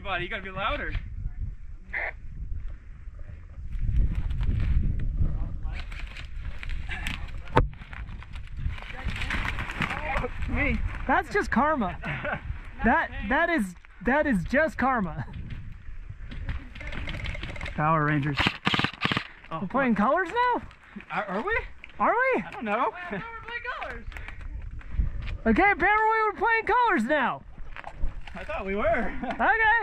everybody. You gotta be louder. Me. That's just karma. That that is that is just karma. Power Rangers. Oh, We're playing colors now? Are, are we? Are we? I don't know. Okay, apparently we're playing colors now. I thought we were. Okay.